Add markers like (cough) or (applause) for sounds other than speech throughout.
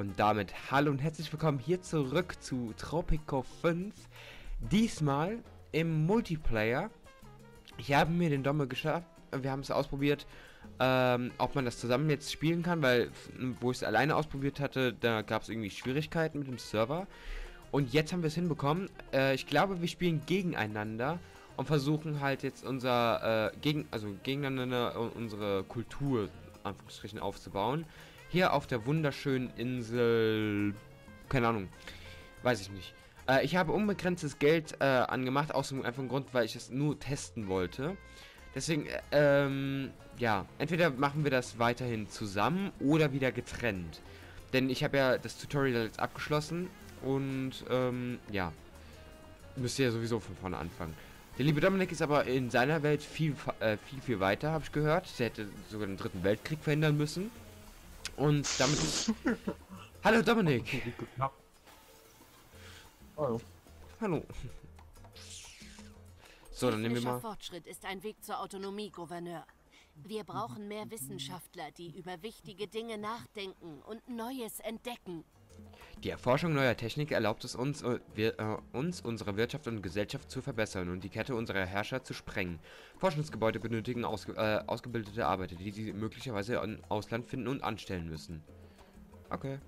Und damit hallo und herzlich willkommen hier zurück zu Tropico 5. Diesmal im Multiplayer. Ich habe mir den Dommel geschafft. Wir haben es ausprobiert, ähm, ob man das zusammen jetzt spielen kann, weil wo ich es alleine ausprobiert hatte, da gab es irgendwie Schwierigkeiten mit dem Server. Und jetzt haben wir es hinbekommen. Äh, ich glaube, wir spielen gegeneinander und versuchen halt jetzt unser äh, gegen also gegeneinander unsere Kultur Anführungsstrichen aufzubauen. Hier auf der wunderschönen Insel keine Ahnung, weiß ich nicht. Äh, ich habe unbegrenztes Geld äh, angemacht aus dem einfachen Grund, weil ich es nur testen wollte. Deswegen, äh, ähm, ja, entweder machen wir das weiterhin zusammen oder wieder getrennt. Denn ich habe ja das Tutorial jetzt abgeschlossen und, ähm, ja, müsst ihr ja sowieso von vorne anfangen. Der liebe Dominik ist aber in seiner Welt viel, äh, viel, viel weiter, habe ich gehört. Der hätte sogar den dritten Weltkrieg verhindern müssen. Und damit ist... Hallo Dominik! Hallo. Hallo. So, dann nehmen wir mal... Fortschritt ist ein Weg zur Autonomie, Gouverneur. Wir brauchen mehr Wissenschaftler, die über wichtige Dinge nachdenken und Neues entdecken. Die Erforschung neuer Technik erlaubt es uns, äh, wir, äh, uns, unsere Wirtschaft und Gesellschaft zu verbessern und die Kette unserer Herrscher zu sprengen. Forschungsgebäude benötigen ausge äh, ausgebildete Arbeiter, die sie möglicherweise im Ausland finden und anstellen müssen. Okay.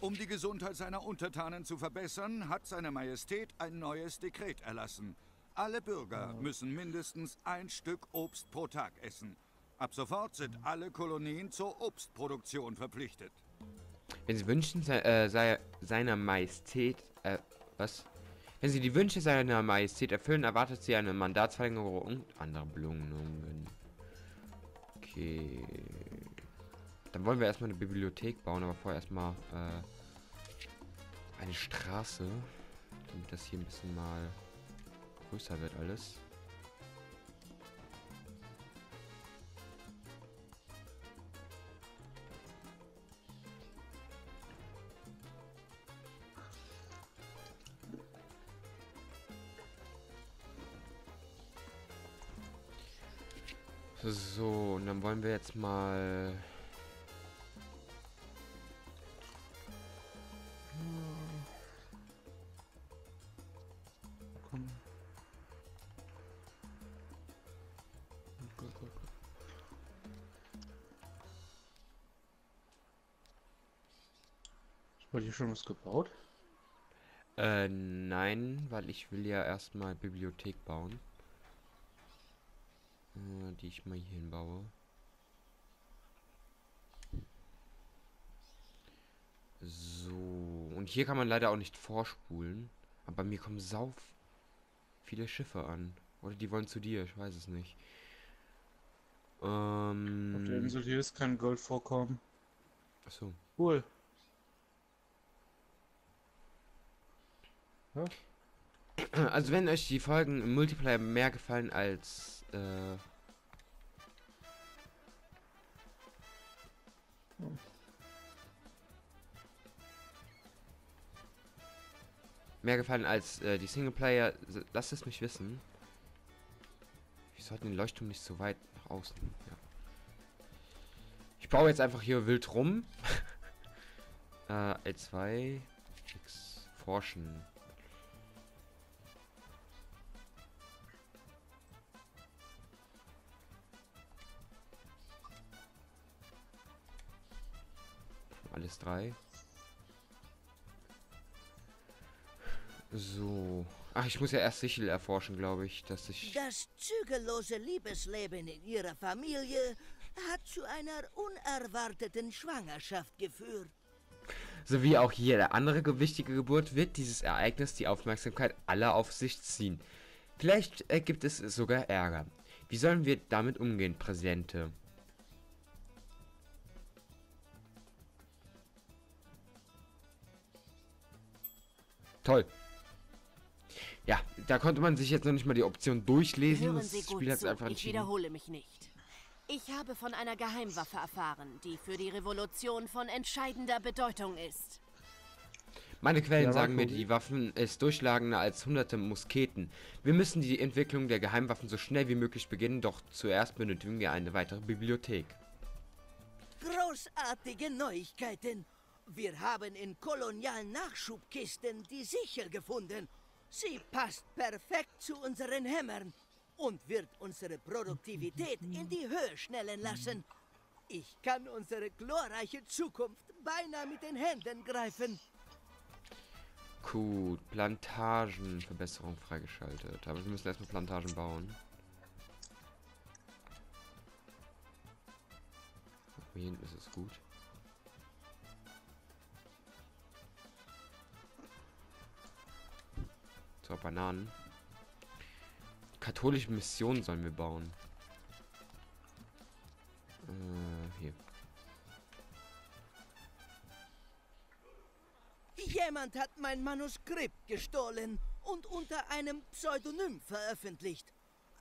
Um die Gesundheit seiner Untertanen zu verbessern, hat seine Majestät ein neues Dekret erlassen. Alle Bürger müssen mindestens ein Stück Obst pro Tag essen. Ab sofort sind alle Kolonien zur Obstproduktion verpflichtet. Wenn Sie wünschen, sei, äh, sei, seiner Majestät, äh, was? Wenn Sie die Wünsche seiner Majestät erfüllen, erwartet Sie eine Mandatsverlängerung und andere Belohnungen. Okay. Dann wollen wir erstmal eine Bibliothek bauen, aber vorher erstmal äh, eine Straße, damit das hier ein bisschen mal größer wird alles. Dann wollen wir jetzt mal... Komm. Wurde hier schon was gebaut? Äh, nein, weil ich will ja erstmal Bibliothek bauen. Äh, die ich mal hier hinbaue. So, und hier kann man leider auch nicht vorspulen. Aber bei mir kommen sau viele Schiffe an. Oder die wollen zu dir, ich weiß es nicht. Ähm. Auf der Insel hier ist kein Gold vorkommen. Achso. Cool. Ja. Also wenn euch die Folgen im Multiplayer mehr gefallen als äh, mehr gefallen als äh, die Singleplayer, lasst es mich wissen. Wir sollten den Leuchtturm nicht so weit nach außen. Ja. Ich baue jetzt einfach hier wild rum. (laughs) äh, L2 X forschen. Alles drei. So. Ach, ich muss ja erst Sichel erforschen, glaube ich, dass ich... Das zügellose Liebesleben in ihrer Familie hat zu einer unerwarteten Schwangerschaft geführt. So wie auch jede andere wichtige Geburt wird dieses Ereignis die Aufmerksamkeit aller auf sich ziehen. Vielleicht äh, gibt es sogar Ärger. Wie sollen wir damit umgehen, Präsidente? Toll. Ja, da konnte man sich jetzt noch nicht mal die Option durchlesen. Hören Das Spiel hat es einfach ich entschieden. wiederhole mich nicht. Ich habe von einer Geheimwaffe erfahren, die für die Revolution von entscheidender Bedeutung ist. Meine Quellen Ja, sagen mir, die Waffen ist durchschlagender als hunderte Musketen. Wir müssen die Entwicklung der Geheimwaffen so schnell wie möglich beginnen, doch zuerst benötigen wir eine weitere Bibliothek. Großartige Neuigkeiten. Wir haben in kolonialen Nachschubkisten die Sichel gefunden. Sie passt perfekt zu unseren Hämmern und wird unsere Produktivität in die Höhe schnellen lassen. Ich kann unsere glorreiche Zukunft beinahe mit den Händen greifen. Gut, Plantagenverbesserung freigeschaltet. Aber wir müssen erstmal Plantagen bauen. Hier hinten ist es gut. So, Bananen. Katholische Mission sollen wir bauen. Äh, hier. Jemand hat mein Manuskript gestohlen und unter einem Pseudonym veröffentlicht.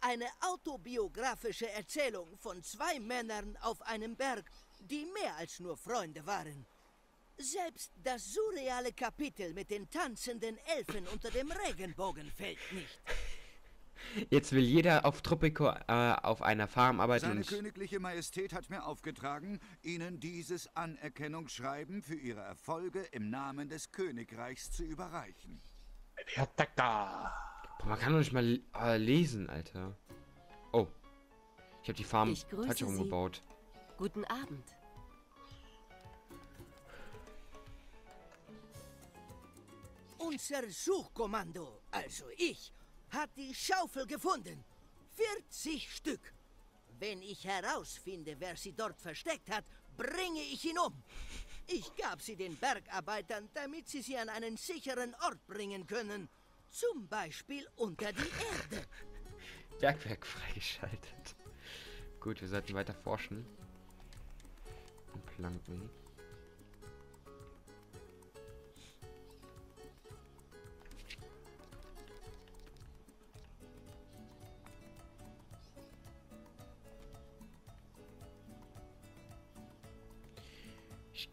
Eine autobiografische Erzählung von zwei Männern auf einem Berg, die mehr als nur Freunde waren. Selbst das surreale Kapitel mit den tanzenden Elfen unter dem Regenbogen fällt nicht. Jetzt will jeder auf Tropico äh, auf einer Farm arbeiten Seine königliche Majestät hat mir aufgetragen, Ihnen dieses Anerkennungsschreiben für Ihre Erfolge im Namen des Königreichs zu überreichen. Boah, man kann doch nicht mal äh, lesen, Alter. Oh. Ich habe die Farm Ich grüße falsch umgebaut. Guten Abend. Unser Suchkommando, also ich, hat die Schaufel gefunden. 40 Stück. Wenn ich herausfinde, wer sie dort versteckt hat, bringe ich ihn um. Ich gab sie den Bergarbeitern, damit sie sie an einen sicheren Ort bringen können. Zum Beispiel unter die Erde. (laughs) Bergwerk freigeschaltet. Gut, wir sollten weiter forschen. Und planken.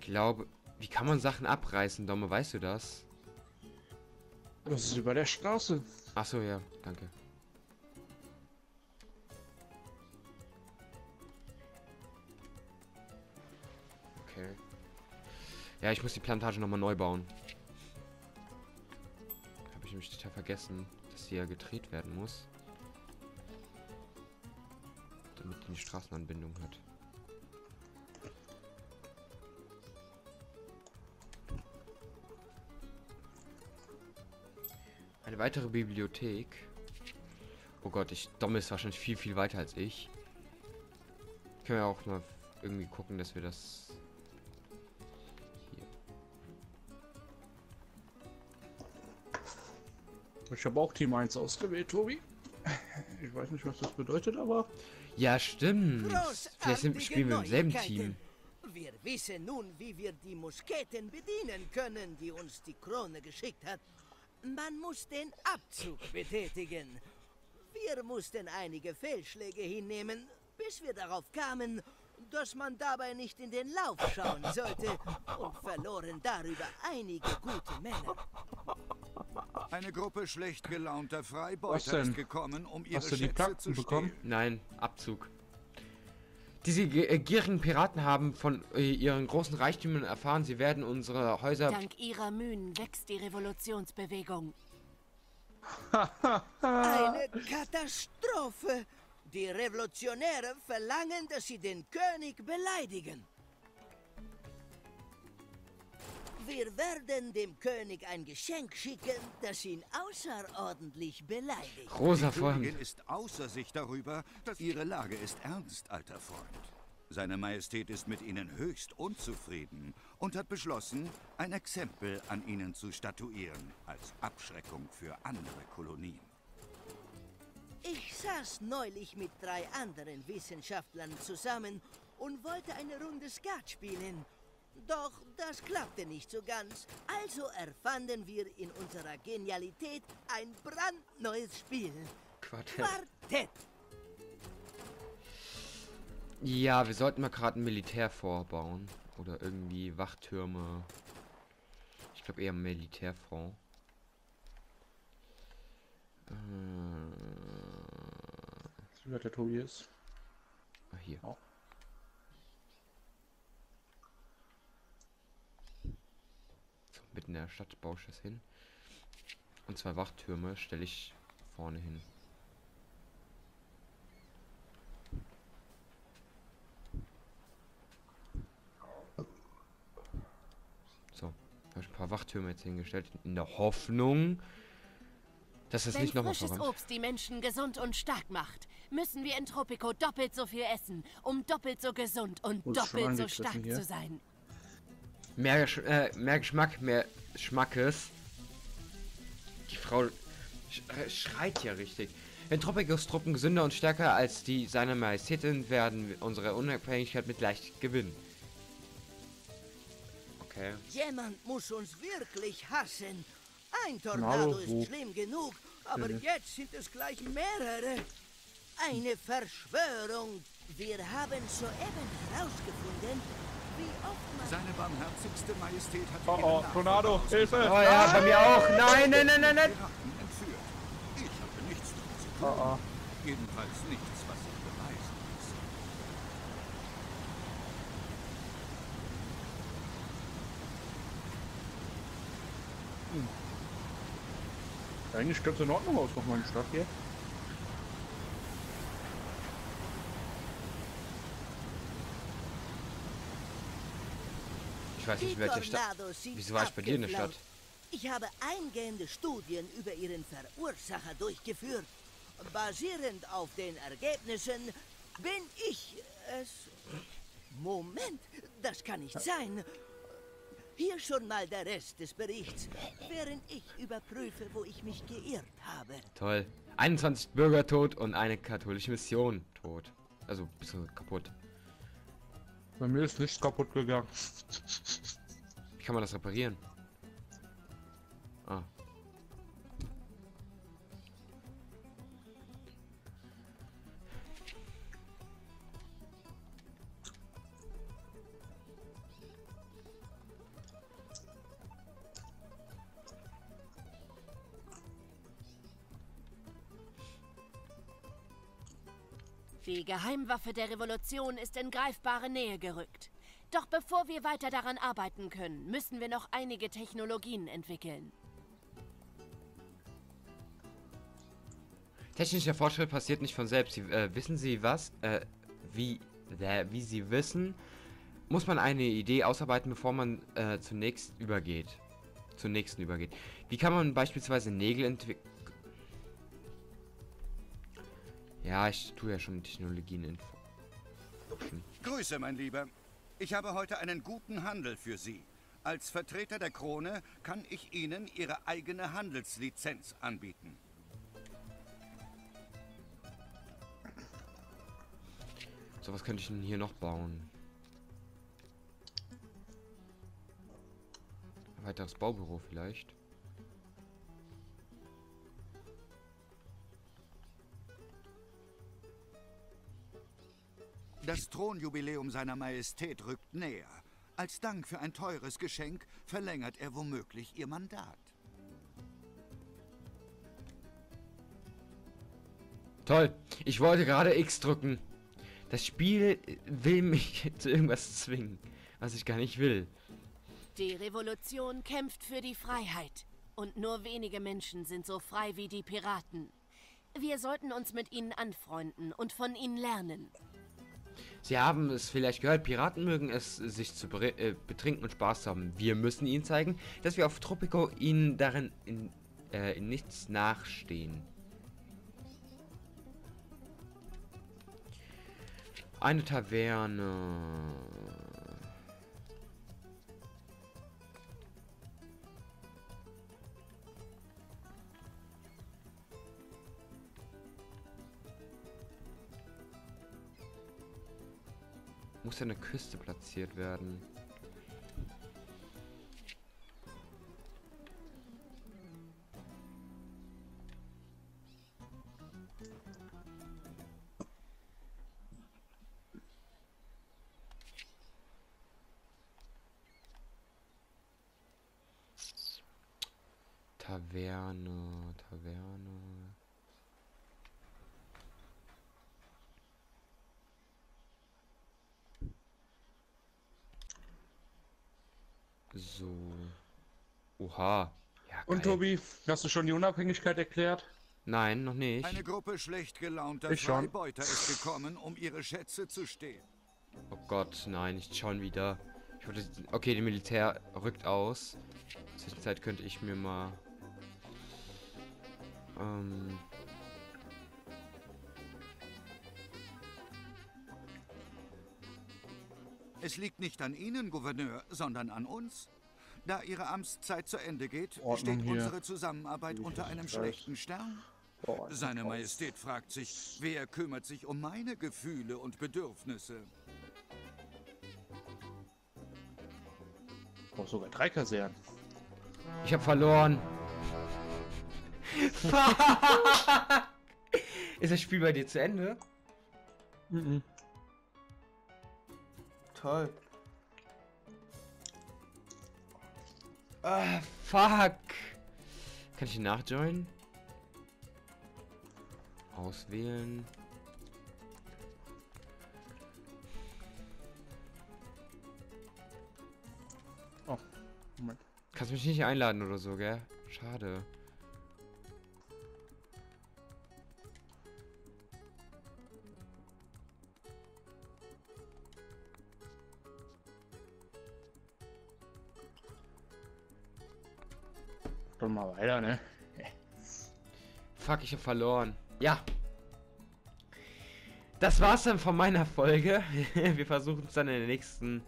Glaube, wie kann man Sachen abreißen, Domme, weißt du das? Das ist über der Straße. Ach so, ja, danke. Okay. Ja, ich muss die Plantage nochmal neu bauen. Habe ich nämlich total vergessen, dass sie ja gedreht werden muss. Damit die eine Straßenanbindung hat. Eine weitere Bibliothek. Oh Gott, ich Dom ist wahrscheinlich viel, viel weiter als ich. Können wir auch mal irgendwie gucken, dass wir das. Hier. Ich habe auch Team 1 ausgewählt, Tobi. Ich weiß nicht, was das bedeutet, aber Ja, stimmt. Vielleicht sind, spielen wir im selben. Team. Wir wissen nun, wie wir die Musketen bedienen können, die uns die Krone geschickt hat. Man muss den Abzug betätigen. Wir mussten einige Fehlschläge hinnehmen, bis wir darauf kamen, dass man dabei nicht in den Lauf schauen sollte und verloren darüber einige gute Männer. Eine Gruppe schlecht gelaunter Freibeuter ist gekommen, um ihre Hast du die Schätze Planken zu bekommen? stehlen. Nein, Abzug. Diese äh, gierigen Piraten haben von äh, ihren großen Reichtümern erfahren, sie werden unsere Häuser. Dank ihrer Mühen wächst die Revolutionsbewegung. Eine (laughs) Katastrophe! Die Revolutionäre verlangen, dass sie den König beleidigen. Wir werden dem König ein Geschenk schicken, das ihn außerordentlich beleidigt. Rosa Die Vorhang. Königin ist außer sich darüber, dass ihre Lage ist ernst, alter Freund. Seine Majestät ist mit ihnen höchst unzufrieden und hat beschlossen, ein Exempel an ihnen zu statuieren, als Abschreckung für andere Kolonien. Ich saß neulich mit drei anderen Wissenschaftlern zusammen und wollte eine Runde Skat spielen. Doch das klappte nicht so ganz. Also erfanden wir in unserer Genialität ein brandneues Spiel. Quartett. Quartett. Ja, wir sollten mal gerade ein Militär vorbauen. Oder irgendwie Wachtürme. Ich glaube eher Militärfront. Äh, der Tobi ist. ah, hier. Oh. Mitten in der Stadt baue ich das hin. Und zwei Wachtürme stelle ich vorne hin. So, habe ich ein paar Wachtürme jetzt hingestellt, in der Hoffnung, dass es Wenn nicht nochmal frisches. Obst die Menschen gesund und stark macht, müssen wir in Tropico doppelt so viel essen, um doppelt so gesund und Und doppelt so stark zu sein. Mehr, Gesch äh, mehr Geschmack, mehr Schmackes. Die Frau sch äh, schreit ja richtig. Wenn Tropicos Truppen gesünder und stärker als die seiner Majestät sind, werden wir unsere Unabhängigkeit mit leicht gewinnen. Okay. Jemand muss uns wirklich hassen. Ein Tornado ist schlimm genug, aber Mhm. jetzt sind es gleich mehrere. Eine Verschwörung. Wir haben soeben herausgefunden. Seine barmherzigste Majestät hat Oh, oh, Tornado, Hilfe! Oh ja, bei mir auch. Nein, nein, nein, nein, nein. Ich habe nichts damit zu Oh, tun. oh. Jedenfalls nichts, was sich beweisen ließ. Eigentlich ganz in Ordnung aus, noch meine Stadt hier. Weiß nicht, welche Stadt. Wieso war ich bei dir in der. Stadt? Ich habe eingehende Studien über ihren Verursacher durchgeführt. Basierend auf den Ergebnissen bin ich es... Moment, das kann nicht sein. Hier schon mal der Rest des Berichts, während ich überprüfe, wo ich mich geirrt habe. Toll. 21 Bürger tot und eine katholische Mission tot. Also, ein bisschen kaputt. Bei mir ist nichts kaputt gegangen. Wie kann man das reparieren? Die Geheimwaffe der Revolution ist in greifbare Nähe gerückt. Doch bevor wir weiter daran arbeiten können, müssen wir noch einige Technologien entwickeln. Technischer Fortschritt passiert nicht von selbst. Sie, äh, wissen Sie was? Äh, wie, äh, wie Sie wissen, muss man eine Idee ausarbeiten, bevor man äh, zunächst übergeht. Zur nächsten übergeht. Wie kann man beispielsweise Nägel entwickeln? Ja, ich tue ja schon Technologien in. Grüße, mein Lieber. Ich habe heute einen guten Handel für Sie. Als Vertreter der Krone kann ich Ihnen Ihre eigene Handelslizenz anbieten. So was könnte ich denn hier noch bauen? Ein weiteres Baubüro vielleicht. Das Thronjubiläum seiner Majestät rückt näher. Als Dank für ein teures Geschenk verlängert er womöglich Ihr Mandat. Toll. Ich wollte gerade X drücken. Das Spiel will mich (laughs) zu irgendwas zwingen, was ich gar nicht will. Die Revolution kämpft für die Freiheit. Und nur wenige Menschen sind so frei wie die Piraten. Wir sollten uns mit ihnen anfreunden und von ihnen lernen. Sie haben es vielleicht gehört, Piraten mögen es, sich zu äh, betrinken und Spaß zu haben. Wir müssen ihnen zeigen, dass wir auf Tropico ihnen darin in, äh, in nichts nachstehen. Eine Taverne. Muss der Küste platziert werden. Taverne, Taverne. So. Oha. Ja, Und. Tobi, hast du schon die Unabhängigkeit erklärt? Nein, noch nicht. Eine Gruppe schlecht gelaunter Ich schon. Freibeuter ist gekommen, um ihre Schätze zu stehlen. Oh Gott, nein, nicht schon wieder. Ich wollte. Okay, die Militär rückt aus. Zwischenzeit könnte ich mir mal. Ähm. Es liegt nicht an Ihnen, Gouverneur, sondern an uns. Da Ihre Amtszeit zu Ende geht, Ordnung steht hier. unsere Zusammenarbeit unter einem weiß. schlechten Stern. Seine Majestät fragt sich, wer kümmert sich um meine Gefühle und Bedürfnisse? Oh, sogar drei Kasernen. Ich habe verloren. Fuck! (laughs) (laughs) Ist das Spiel bei dir zu Ende? Mhm. Toll. Ah, fuck. Kann ich ihn nachjoinen? Auswählen. Oh, Moment. Kannst mich nicht einladen oder so, gell? Schade. Dann mal weiter, ne? Fuck, ich hab verloren. Ja. Das war's dann von meiner Folge. (laughs) wir versuchen es dann in der nächsten.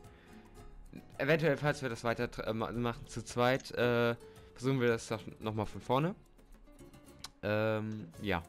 Eventuell, falls wir das weiter äh, zu zweit, äh, versuchen wir das nochmal von vorne. Ähm, ja.